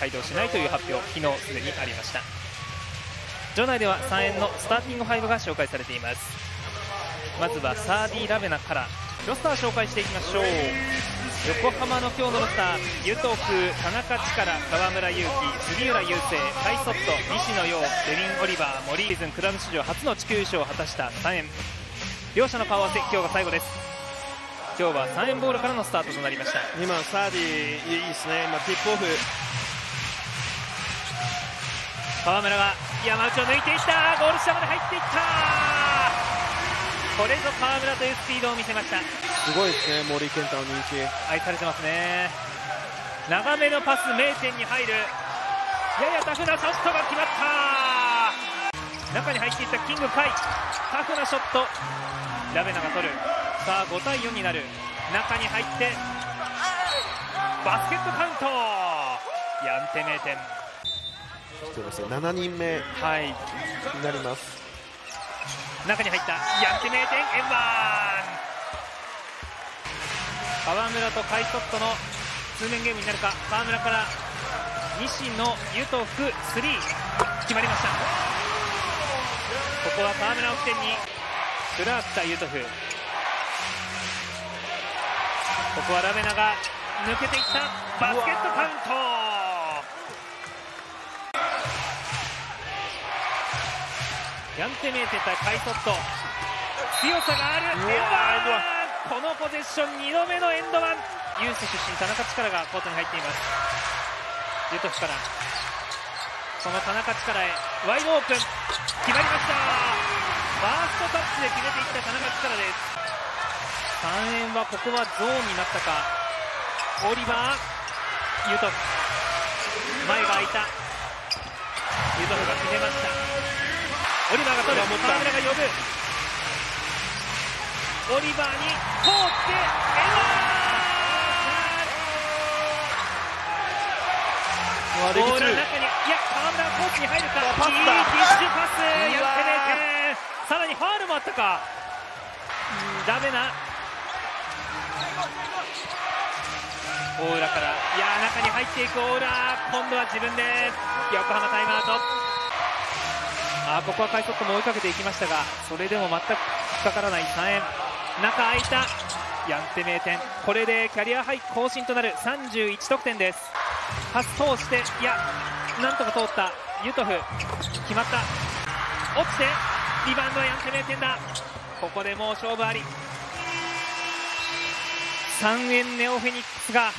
帯同しないという発表昨日すでにありました。場内では3円のスターティング5が紹介されています。まずはサーディ・ラベナからロスター紹介していきましょう。横浜の今日のロスター湯東空田中力河村勇輝杉浦雄星カイソット西野陽デビン・オリバー森シーズンクラブ史上初の地球優勝を果たした3円。両者の顔合わせ今日が最後です。今日は3円ボールからのスタートとなりました。今サーディいいですね。今ティップオフ河村が山内を抜いていった。ゴール下まで入っていった。これぞ河村というスピードを見せました。すごいですね森健太の人気。愛されてますね。長めのパス名店に入る。ややタフなショットが決まった。中に入っていったキングカイ。タフなショット。ラベナが取る。さあ5対4になる。中に入ってバスケットカウント。ヤンテ名店そうですね7人目になります。中に入ったヤンテ名店円盤河村とカイソットの通面ゲームになるか河村から西野ユトフスリー。決まりました。ここは河村を起点にクラーク対ユトフここはラベナが抜けていった。バスケットカウント。ヤンテメーテ対カイソット。強さがある。エンドワン。このポゼッション2度目のエンドワン。ユース出身田中力がコートに入っています。ユトフから。その田中力へワイドオープン。決まりました。ファーストタッチで決めていった田中力です。3円はここはゾーンになったか。オリバー。ユトフ前が空いたオリバーが取る。河村が呼ぶ。オリバーに通ってエヴァーボールの中にいや河村がコースに入るか。いいティッシュパスやってね。さらにファールもあったか。うんダメな。大浦から。いや中に入っていく大浦。今度は自分で横浜タイムアウトあここはカイソットも追いかけていきましたがそれでも全く引っかからない3円中空いた。ヤンテ名店これでキャリアハイ更新となる31得点です。パス通していやなんとか通った。ユトフ決まった。落ちてリバウンドはヤンテ名店だ。ここでもう勝負あり。3円ネオフェニックスが